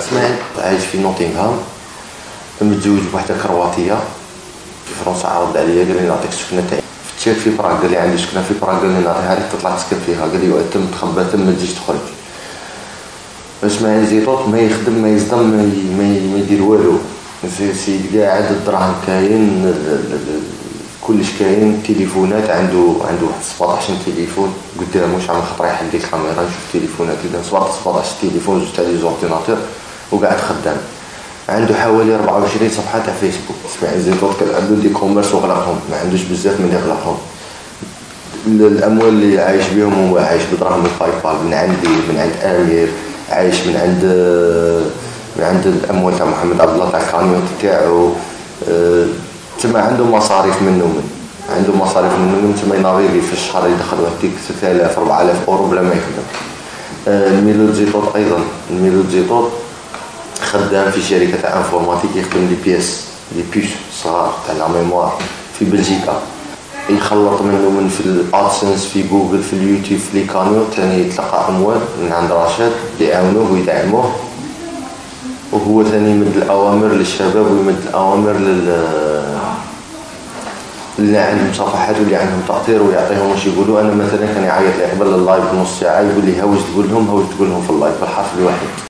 اسماعيل عايش في نوتنغهام. متزوج بواحده كرواتيه في فرنسا عرض عليا قال لي نعطيك السكنه تاعي. فتشيك في براغ قال لي عندي سكنة في براغ قال لي نعطيها لك تطلع تسكن فيها. قال لي تم تخبى تم ما تجيش تخرج. اسماعيل زيطوط ما يخدم ما يصدم ما, ما يدير والو. سيد قاعد الدراهم كاين كلش كاين. تليفونات عنده عنده واحد 17 تليفون. قدامه عم خاطر يحل الكاميرا نشوف تليفونات. إذا 17 تليفون زوج تاع les ordinateurs وقاعد خدام. عنده حوالي 24 صفحة تاع فيسبوك. اسماعيل زيتوت كان عنده دي كوميرس وغلقهم ما عندوش بزاف من يغلقهم الأموال اللي عايش بهم هو عايش بدراهم الباي بال من عندي من عند امير عايش من عند من عند الأموال تاع محمد عبد الله تاع الكاميون تاعو. أه تما عنده مصاريف منه من عنده مصاريف منه من تما ينافيغي في الشهر يدخل هذيك 3000 4000 أورو بلا ما يخدم. أه الميلود زيتوت أيضا. الميلود زيتوت خدام في شركة تاع informatique يخدم les pièces les pièces صغار تاع la mémoire في بلجيكا. يخلط منه من في ال AdSense في جوجل في اليوتيوب في les cagnottes ثاني يتلقى اموال من عند رشاد يعاونوه ويدعموه. وهو ثاني يمد الأوامر للشباب ويمد الأوامر لل اللي عندهم صفحات واللي عندهم تأثير ويعطيهم واش يقولوا. أنا مثلا كان يعيط لي قبل ال live نص ساعة يقول لي ها واش تقول لهم ها واش تقول لهم في ال live بالحرف الواحد